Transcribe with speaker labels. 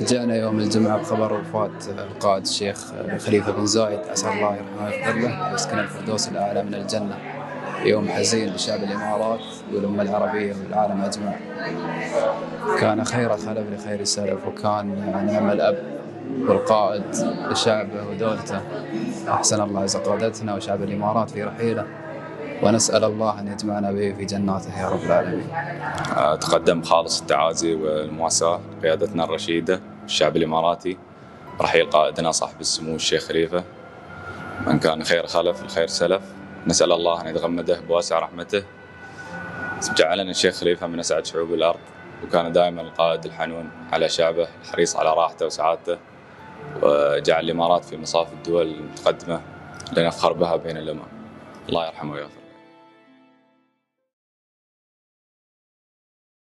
Speaker 1: جاءنا يوم الجمعة بخبر وفاة القائد الشيخ خليفة بن زايد أسأل الله يرحمه ويغفر له ويسكن الفردوس الأعلى من الجنة. يوم حزين لشعب الإمارات والأمة العربية والعالم أجمع كان خير خلف لخير السلف وكان نعم الأب والقائد لشعبه ودولته. أحسن الله إذا قادتنا وشعب الإمارات في رحيله. ونسأل الله أن يجمعنا به في جناته يا رب العالمين.
Speaker 2: تقدم خالص التعازي والمواساة قيادتنا الرشيدة الشعب الإماراتي. رحيل قائدنا صاحب السمو الشيخ خليفة. من كان خير خلف الخير سلف. نسأل الله أن يتغمده بواسع رحمته. جعلنا الشيخ خليفة من أسعد شعوب الأرض وكان دائما القائد الحنون على شعبه الحريص على راحته وسعادته. وجعل الإمارات في مصاف الدول المتقدمة لنفخر بها بين الأمم. الله يرحمه ويغفر.